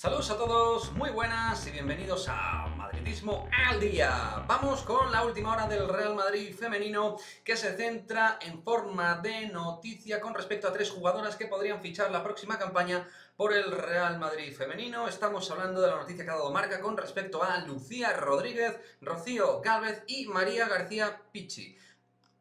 Saludos a todos, muy buenas y bienvenidos a Madridismo al Día. Vamos con la última hora del Real Madrid femenino que se centra en forma de noticia con respecto a tres jugadoras que podrían fichar la próxima campaña por el Real Madrid femenino. Estamos hablando de la noticia que ha dado marca con respecto a Lucía Rodríguez, Rocío Gálvez y María García Pichi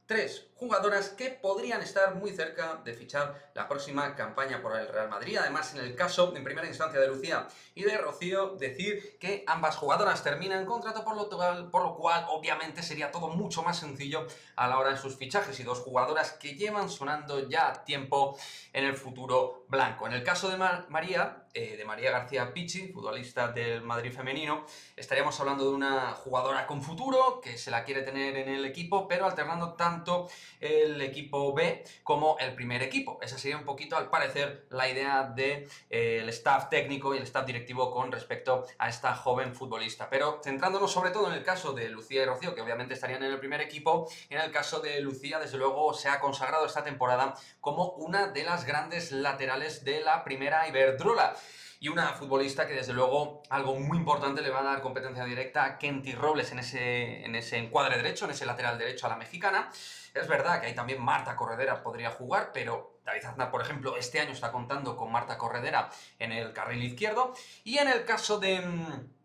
tres jugadoras que podrían estar muy cerca de fichar la próxima campaña por el Real Madrid. Además, en el caso, en primera instancia, de Lucía y de Rocío, decir que ambas jugadoras terminan contrato, por lo, por lo cual, obviamente, sería todo mucho más sencillo a la hora de sus fichajes y dos jugadoras que llevan sonando ya tiempo en el futuro blanco. En el caso de María, eh, de María García Pichi, futbolista del Madrid femenino, estaríamos hablando de una jugadora con futuro que se la quiere tener en el equipo, pero alternando tanto tanto el equipo B como el primer equipo. Esa sería un poquito, al parecer, la idea del de, eh, staff técnico y el staff directivo con respecto a esta joven futbolista. Pero centrándonos sobre todo en el caso de Lucía y Rocío, que obviamente estarían en el primer equipo, en el caso de Lucía, desde luego, se ha consagrado esta temporada como una de las grandes laterales de la primera Iberdrola y una futbolista que desde luego algo muy importante le va a dar competencia directa a Kenty Robles en ese, en ese encuadre derecho, en ese lateral derecho a la mexicana. Es verdad que ahí también Marta Corredera podría jugar, pero David Aznar, por ejemplo, este año está contando con Marta Corredera en el carril izquierdo. Y en el caso de mm,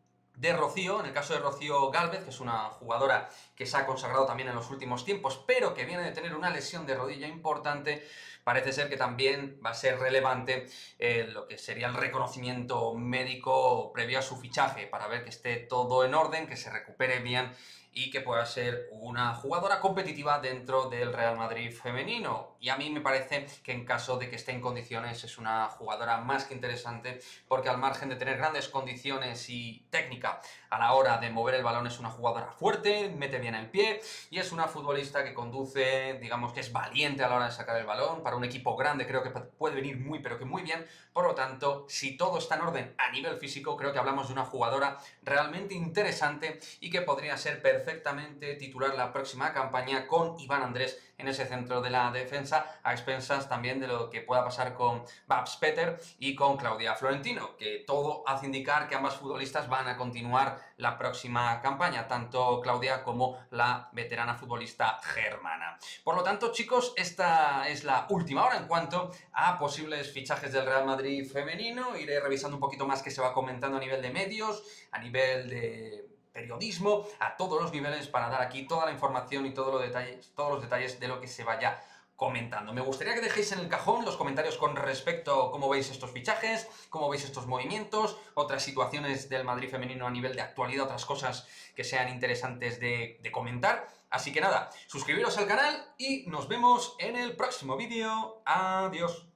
de Rocío, en el caso de Rocío Galvez, que es una jugadora que se ha consagrado también en los últimos tiempos, pero que viene de tener una lesión de rodilla importante, parece ser que también va a ser relevante eh, lo que sería el reconocimiento médico previo a su fichaje, para ver que esté todo en orden, que se recupere bien y que pueda ser una jugadora competitiva dentro del Real Madrid femenino. Y a mí me parece que en caso de que esté en condiciones es una jugadora más que interesante porque al margen de tener grandes condiciones y técnica a la hora de mover el balón es una jugadora fuerte, mete bien el pie y es una futbolista que conduce, digamos que es valiente a la hora de sacar el balón. Para un equipo grande creo que puede venir muy pero que muy bien. Por lo tanto, si todo está en orden a nivel físico, creo que hablamos de una jugadora realmente interesante y que podría ser perfecta perfectamente titular la próxima campaña con Iván Andrés en ese centro de la defensa, a expensas también de lo que pueda pasar con Babs Peter y con Claudia Florentino, que todo hace indicar que ambas futbolistas van a continuar la próxima campaña, tanto Claudia como la veterana futbolista germana. Por lo tanto, chicos, esta es la última hora en cuanto a posibles fichajes del Real Madrid femenino. Iré revisando un poquito más que se va comentando a nivel de medios, a nivel de periodismo a todos los niveles para dar aquí toda la información y todos los detalles, todos los detalles de lo que se vaya comentando. Me gustaría que dejéis en el cajón los comentarios con respecto a cómo veis estos fichajes, cómo veis estos movimientos, otras situaciones del Madrid femenino a nivel de actualidad, otras cosas que sean interesantes de, de comentar. Así que nada, suscribiros al canal y nos vemos en el próximo vídeo. Adiós.